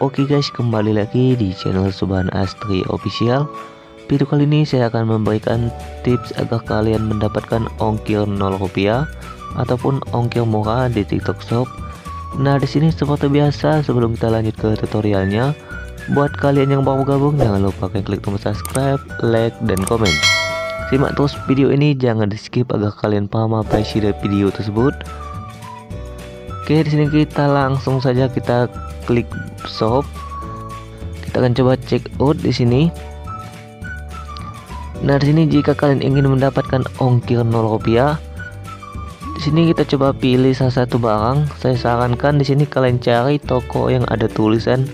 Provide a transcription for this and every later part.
Oke guys kembali lagi di channel Subhan Astri Official. Video kali ini saya akan memberikan tips agar kalian mendapatkan ongkir 0 rupiah Ataupun ongkir murah di tiktok shop. Nah di sini seperti biasa sebelum kita lanjut ke tutorialnya Buat kalian yang baru gabung jangan lupa klik tombol subscribe, like, dan komen. Simak terus video ini jangan di skip agar kalian paham apa isi dari video tersebut. Oke, di sini kita langsung saja kita klik shop. Kita akan coba check out di sini. Nah, di sini jika kalian ingin mendapatkan ongkir 0 rupiah, di sini kita coba pilih salah satu barang. Saya sarankan di sini kalian cari toko yang ada tulisan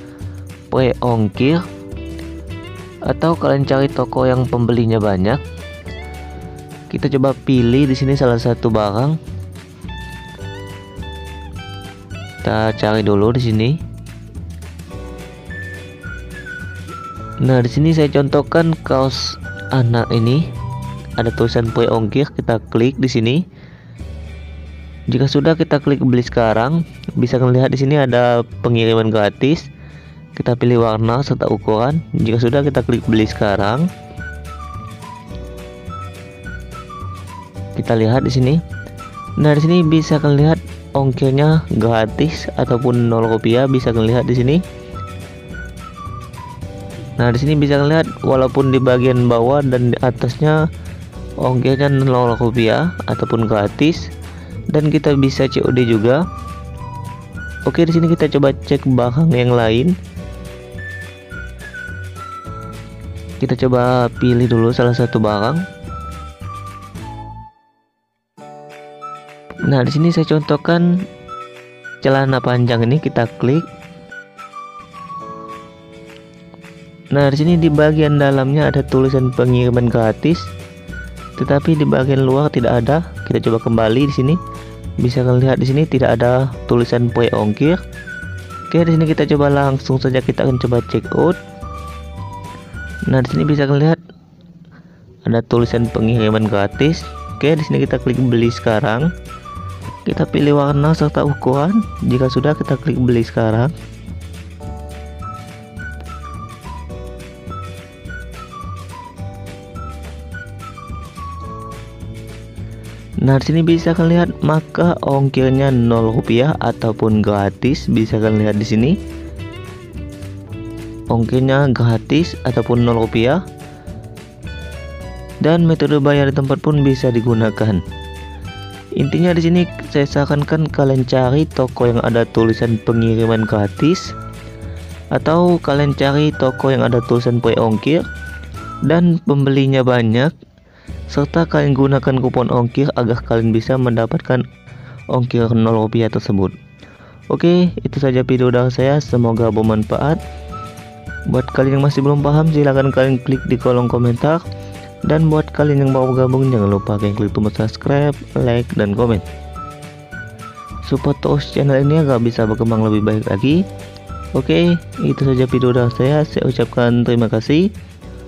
pre ongkir atau kalian cari toko yang pembelinya banyak. Kita coba pilih di sini salah satu barang kita cari dulu di sini nah di sini saya contohkan kaos anak ini. Ada tulisan pre ongkir kita klik di sini. Jika sudah kita klik beli sekarang. Bisa melihat di sini ada pengiriman gratis. Kita pilih warna serta ukuran. Jika sudah kita klik beli sekarang. Kita lihat di sini. Nah di sini bisa kalian lihat ongkirnya gratis ataupun 0 rupiah. Bisa kalian lihat di sini nah di sini bisa lihat walaupun di bagian bawah dan di atasnya ongkirnya 0 rupiah ataupun gratis. Dan kita bisa COD juga. Oke di sini kita coba cek barang yang lain. Kita coba pilih dulu salah satu barang. Nah, di sini saya contohkan celana panjang ini kita klik. Nah, di sini di bagian dalamnya ada tulisan pengiriman gratis. Tetapi di bagian luar tidak ada. Kita coba kembali di sini. Bisa kalian lihat di sini tidak ada tulisan pre ongkir. Oke, di sini kita coba langsung saja kita akan coba check out. Nah, di sini bisa kalian lihat ada tulisan pengiriman gratis. Oke, di sini kita klik beli sekarang kita pilih warna serta ukuran jika sudah kita klik beli sekarang Nah, sini bisa kalian lihat maka ongkirnya 0 rupiah ataupun gratis. Bisa kalian lihat di sini. Ongkirnya gratis ataupun 0 rupiah. Dan metode bayar di tempat pun bisa digunakan. Intinya di sini saya sarankan kalian cari toko yang ada tulisan pengiriman gratis atau kalian cari toko yang ada tulisan pre ongkir dan pembelinya banyak serta kalian gunakan kupon ongkir agar kalian bisa mendapatkan ongkir 0 rupiah tersebut. Oke, itu saja video dari saya. Semoga bermanfaat. Buat kalian yang masih belum paham, silahkan kalian klik di kolom komentar. Dan buat kalian yang mau gabung jangan lupa klik tombol subscribe, like, dan komen. Support terus channel ini agar bisa berkembang lebih baik lagi. Oke, itu saja video dari saya. Saya ucapkan terima kasih.